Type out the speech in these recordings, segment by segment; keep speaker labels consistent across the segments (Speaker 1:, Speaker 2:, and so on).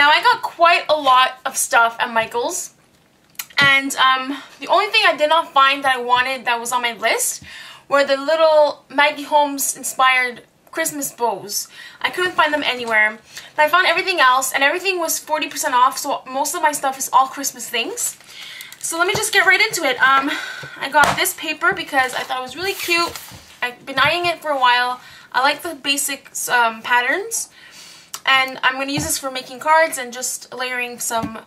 Speaker 1: Now I got quite a lot of stuff at Michael's. And um, the only thing I did not find that I wanted that was on my list were the little Maggie Holmes inspired Christmas bows. I couldn't find them anywhere. But I found everything else and everything was 40% off so most of my stuff is all Christmas things. So let me just get right into it. Um, I got this paper because I thought it was really cute. I've been eyeing it for a while. I like the basic um, patterns and I'm going to use this for making cards and just layering some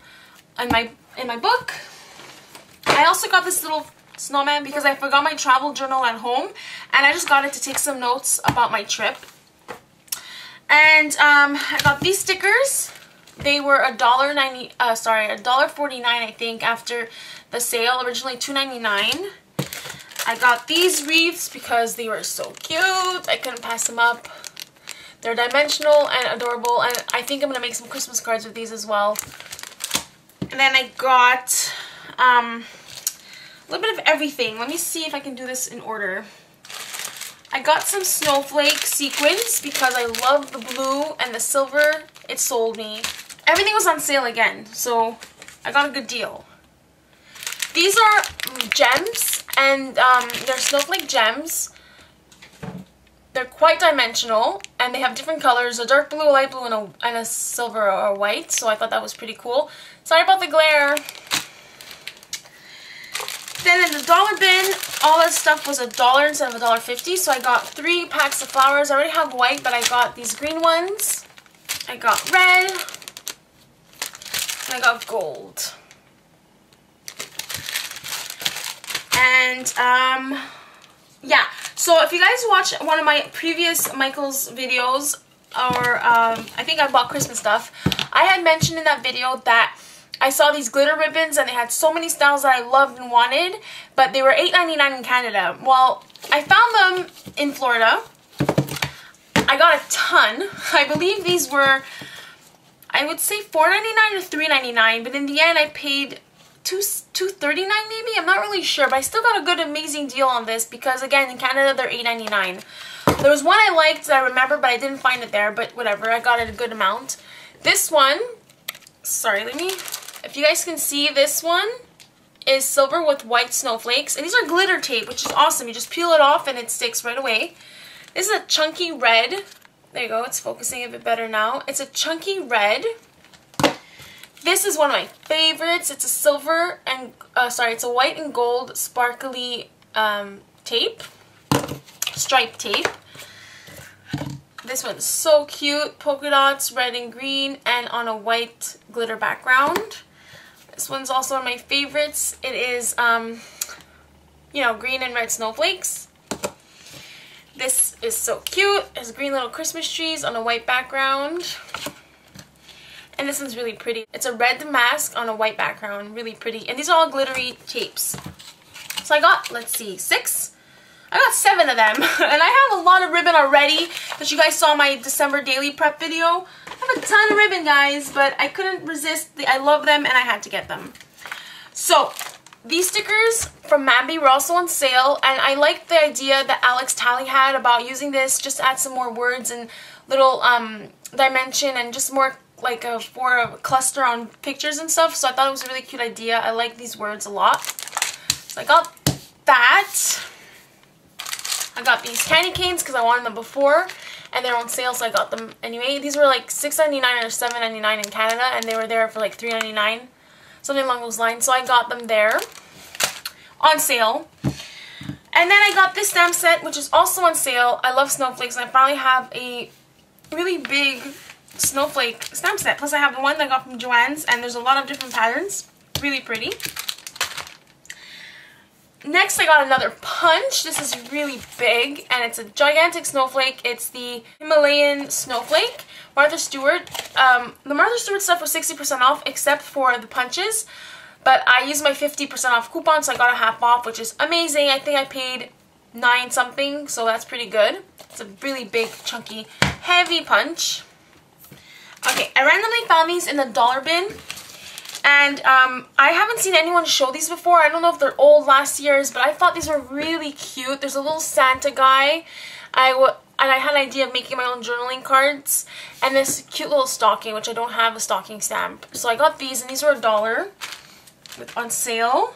Speaker 1: in my in my book. I also got this little snowman because I forgot my travel journal at home and I just got it to take some notes about my trip. And um, I got these stickers. They were a dollar ninety. Uh, sorry, a dollar forty nine. I think after the sale, originally two ninety nine. I got these wreaths because they were so cute. I couldn't pass them up. They're dimensional and adorable, and I think I'm gonna make some Christmas cards with these as well. And then I got um, a little bit of everything. Let me see if I can do this in order. I got some snowflake sequins because I love the blue and the silver. It sold me. Everything was on sale again, so I got a good deal. These are gems, and um, they're snowflake gems. They're quite dimensional, and they have different colors, a dark blue, a light blue, and a, and a silver or white, so I thought that was pretty cool. Sorry about the glare. Then in the dollar bin, all this stuff was a dollar instead of a dollar fifty. So I got three packs of flowers. I already have white, but I got these green ones. I got red. And I got gold. And um yeah. So if you guys watch one of my previous Michael's videos or um I think I bought Christmas stuff, I had mentioned in that video that I saw these glitter ribbons and they had so many styles that I loved and wanted, but they were $8.99 in Canada. Well, I found them in Florida. I got a ton. I believe these were, I would say $4.99 or $3.99, but in the end I paid two two thirty nine maybe. I'm not really sure, but I still got a good amazing deal on this because again in Canada they're eight ninety nine. There was one I liked that I remember, but I didn't find it there. But whatever, I got it a good amount. This one, sorry, let me if you guys can see, this one is silver with white snowflakes. And these are glitter tape, which is awesome. You just peel it off and it sticks right away. This is a chunky red. There you go. It's focusing a bit better now. It's a chunky red. This is one of my favorites. It's a silver and, uh, sorry, it's a white and gold sparkly um, tape. Stripe tape. This one's so cute. Polka dots, red and green, and on a white glitter background. This one's also one of my favorites. It is, um, you know, green and red snowflakes. This is so cute. It has green little Christmas trees on a white background. And this one's really pretty. It's a red damask on a white background. Really pretty. And these are all glittery tapes. So I got, let's see, six? I got seven of them. and I have a lot of ribbon already that you guys saw my December daily prep video. I have a ton of ribbon, guys, but I couldn't resist. The, I love them, and I had to get them. So, these stickers from Mambi were also on sale, and I liked the idea that Alex Talley had about using this just to add some more words and little um, dimension and just more like a for a cluster on pictures and stuff. So I thought it was a really cute idea. I like these words a lot. So I got that. I got these candy canes because I wanted them before and they're on sale so I got them anyway. These were like $6.99 or $7.99 in Canada and they were there for like $3.99 something along those lines. So I got them there on sale. And then I got this stamp set which is also on sale. I love snowflakes and I finally have a really big snowflake stamp set. Plus I have the one that I got from Joann's and there's a lot of different patterns. Really pretty. Next, I got another punch. This is really big, and it's a gigantic snowflake. It's the Himalayan snowflake. Martha Stewart. Um, the Martha Stewart stuff was 60% off, except for the punches. But I used my 50% off coupon, so I got a half off, which is amazing. I think I paid 9 something, so that's pretty good. It's a really big, chunky, heavy punch. Okay, I randomly found these in the dollar bin. And um, I haven't seen anyone show these before. I don't know if they're old last year's, but I thought these were really cute. There's a little Santa guy. I and I had an idea of making my own journaling cards and this cute little stocking, which I don't have a stocking stamp. So I got these, and these were a dollar on sale.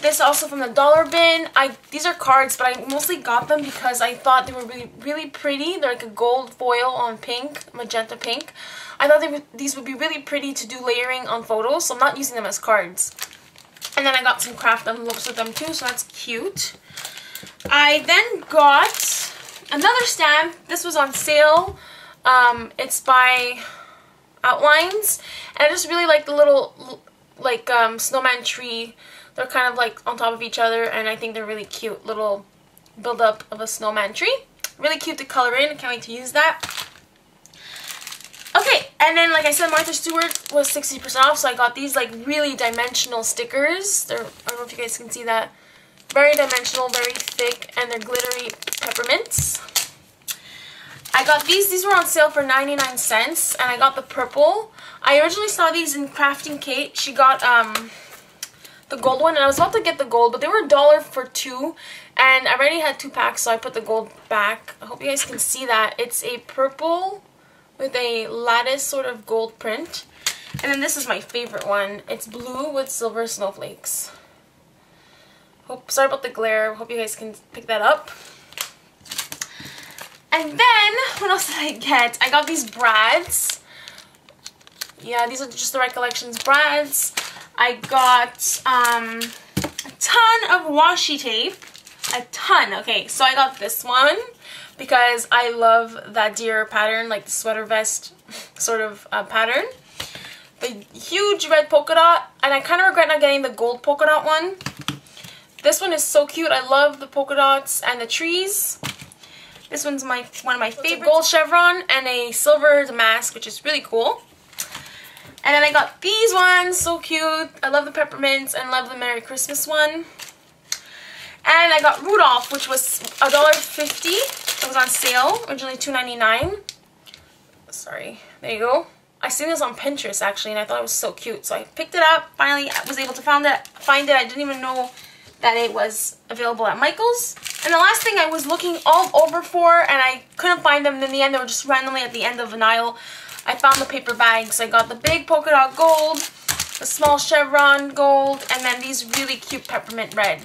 Speaker 1: This also from the dollar bin. I These are cards, but I mostly got them because I thought they were really, really pretty. They're like a gold foil on pink, magenta pink. I thought these would be really pretty to do layering on photos, so I'm not using them as cards. And then I got some craft envelopes with them too, so that's cute. I then got another stamp. This was on sale. Um, it's by Outlines. And I just really like the little, like, um, snowman tree they're kind of like on top of each other and I think they're really cute little build-up of a snowman tree. Really cute to color in. Can't wait to use that. Okay, and then like I said, Martha Stewart was 60% off, so I got these like really dimensional stickers. They're, I don't know if you guys can see that. Very dimensional, very thick, and they're glittery peppermints. I got these. These were on sale for 99 cents, and I got the purple. I originally saw these in Crafting Kate. She got um, the gold one and I was about to get the gold but they were a dollar for two and I already had two packs so I put the gold back. I hope you guys can see that. It's a purple with a lattice sort of gold print. And then this is my favorite one. It's blue with silver snowflakes. Hope sorry about the glare. Hope you guys can pick that up. And then, what else did I get? I got these brads. Yeah, these are just the Recollections brads. I got um, a ton of washi tape. A ton. Okay, so I got this one because I love that deer pattern, like the sweater vest sort of uh, pattern. The huge red polka dot, and I kind of regret not getting the gold polka dot one. This one is so cute. I love the polka dots and the trees. This one's my one of my favorite. Gold chevron and a silver damask, which is really cool. And then I got these ones, so cute. I love the peppermints and love the Merry Christmas one. And I got Rudolph, which was $1.50. It was on sale, originally $2.99. Sorry, there you go. I seen this on Pinterest actually, and I thought it was so cute. So I picked it up. Finally, I was able to find it. Find it. I didn't even know that it was available at Michael's. And the last thing I was looking all over for, and I couldn't find them. In the end, they were just randomly at the end of an aisle. I found the paper bags. I got the big polka dot gold, the small chevron gold, and then these really cute peppermint red.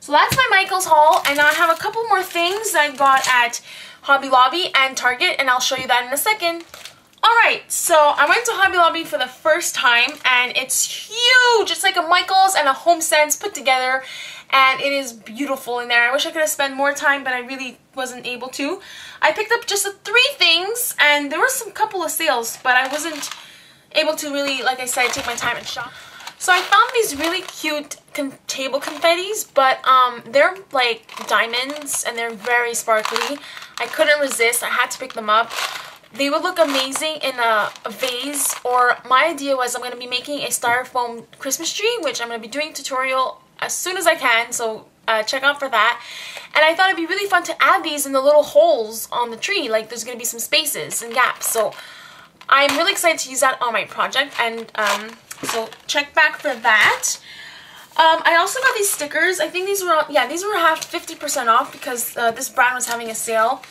Speaker 1: So that's my Michaels haul, and I have a couple more things I got at Hobby Lobby and Target, and I'll show you that in a second. Alright, so I went to Hobby Lobby for the first time, and it's huge! It's like a Michaels and a HomeSense put together, and it is beautiful in there. I wish I could have spent more time, but I really wasn't able to. I picked up just three things, and there were some couple of sales, but I wasn't able to really, like I said, take my time and shop. So I found these really cute con table confettis, but um, they're like diamonds, and they're very sparkly. I couldn't resist. I had to pick them up. They would look amazing in a, a, vase or my idea was I'm going to be making a styrofoam Christmas tree which I'm going to be doing tutorial as soon as I can, so uh, check out for that. And I thought it'd be really fun to add these in the little holes on the tree, like there's to be some spaces and gaps. So I'm really excited to use that on my project, and um, so check back for that. Um, I also got these stickers. I think these were, yeah, these were half 50% off because uh, this brand was having a sale.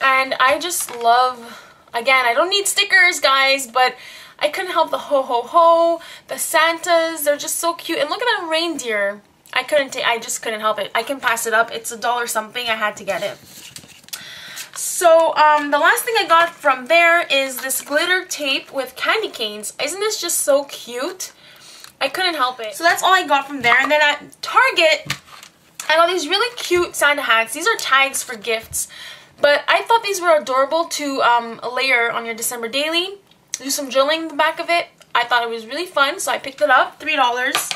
Speaker 1: And I just love, again, I don't need stickers, guys, but I couldn't help the ho ho ho, the Santas, they're just so cute. And look at that reindeer. I couldn't take, I just couldn't help it. I can pass it up. It's a dollar something. I had to get it. So, um, the last thing I got from there is this glitter tape with candy canes. Isn't this just so cute? I couldn't help it. So that's all I got from there. And then at Target, I got these really cute Santa hats. These are tags for gifts. But I thought these were adorable to um, layer on your December daily. Do some drilling in the back of it. I thought it was really fun, so I picked it up. $3.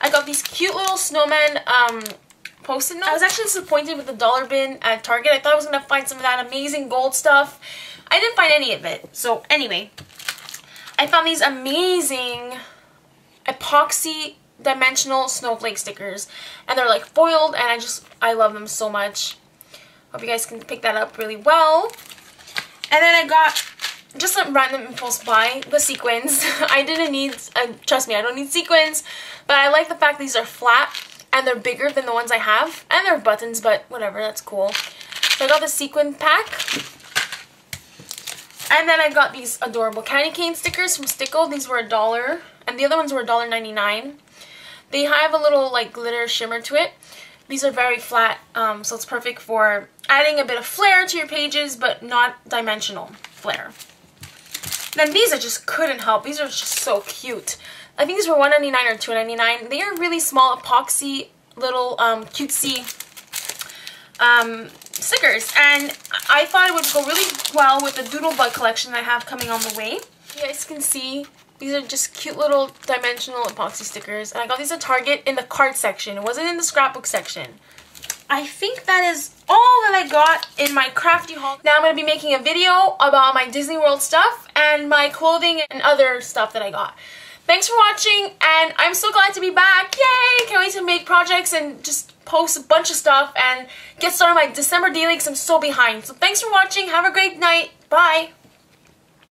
Speaker 1: I got these cute little snowman um, post-it notes. I was actually disappointed with the dollar bin at Target. I thought I was going to find some of that amazing gold stuff. I didn't find any of it. So anyway, I found these amazing epoxy dimensional snowflake stickers. And they're like foiled and I just, I love them so much. Hope you guys can pick that up really well. And then I got just a random impulse buy, the sequins. I didn't need, uh, trust me, I don't need sequins, but I like the fact these are flat and they're bigger than the ones I have. And they're buttons, but whatever, that's cool. So I got the sequin pack. And then I got these adorable candy cane stickers from Sticko. These were a dollar. And the other ones were $1.99. They have a little like glitter shimmer to it. These are very flat, um, so it's perfect for adding a bit of flair to your pages, but not dimensional flair. Then these I just couldn't help. These are just so cute. I think these were $1.99 or $2.99. They are really small epoxy little um, cutesy um, stickers. And I thought it would go really well with the Doodlebug collection I have coming on the way. You guys can see these are just cute little dimensional epoxy stickers. And I got these at Target in the card section. It wasn't in the scrapbook section. I think that is all that I got in my crafty haul. Now I'm going to be making a video about my Disney World stuff and my clothing and other stuff that I got. Thanks for watching and I'm so glad to be back. Yay! Can't wait to make projects and just post a bunch of stuff and get started on my December because I'm so behind. So thanks for watching. Have a great night. Bye.